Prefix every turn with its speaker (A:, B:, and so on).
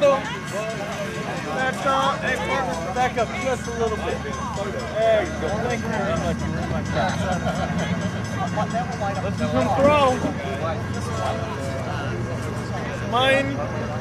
A: the, back up. Back up just a little bit. There you go. Thank you very much. You ruined my crap. Let's do some throw. Mine.